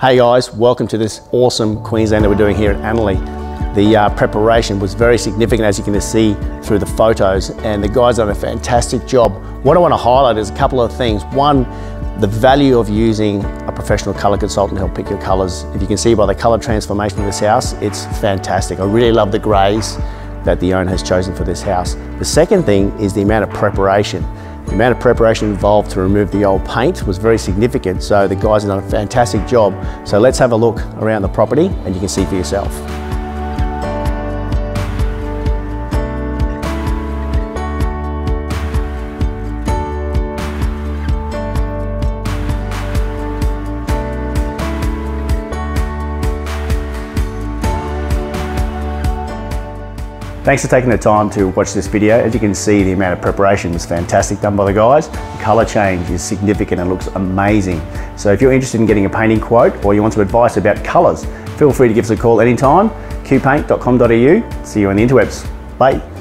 Hey guys, welcome to this awesome Queenslander we're doing here at Annerley. The uh, preparation was very significant as you can see through the photos and the guys done a fantastic job. What I want to highlight is a couple of things. One, the value of using a professional colour consultant to help pick your colours. If you can see by the colour transformation of this house, it's fantastic. I really love the greys that the owner has chosen for this house. The second thing is the amount of preparation. The amount of preparation involved to remove the old paint was very significant, so the guys have done a fantastic job. So let's have a look around the property and you can see for yourself. Thanks for taking the time to watch this video. As you can see, the amount of preparation was fantastic done by the guys. The colour change is significant and looks amazing. So if you're interested in getting a painting quote or you want some advice about colours, feel free to give us a call anytime, qpaint.com.au. See you on the interwebs. Bye.